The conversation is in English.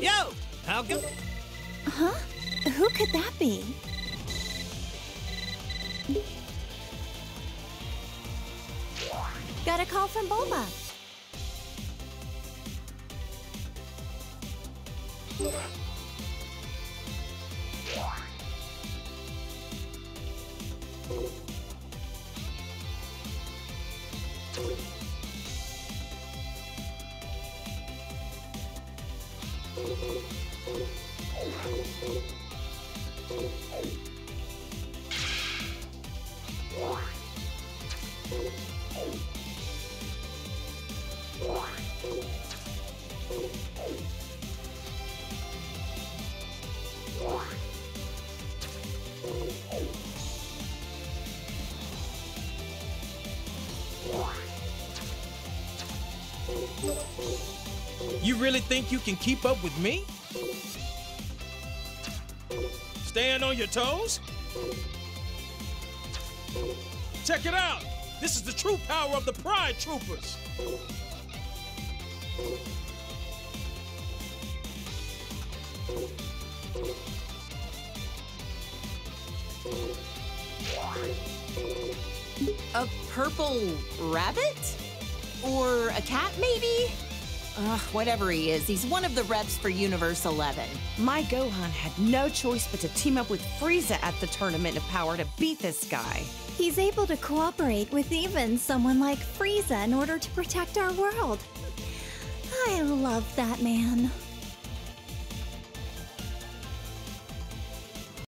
Yo, Falcon. Huh? Who could that be? Got a call from Bulma. Oh. You really think you can keep up with me? Staying on your toes? Check it out! This is the true power of the Pride Troopers! A purple rabbit? Or a cat, maybe? Ugh, whatever he is, he's one of the reps for Universe 11. My Gohan had no choice but to team up with Frieza at the Tournament of Power to beat this guy. He's able to cooperate with even someone like Frieza in order to protect our world. I love that man.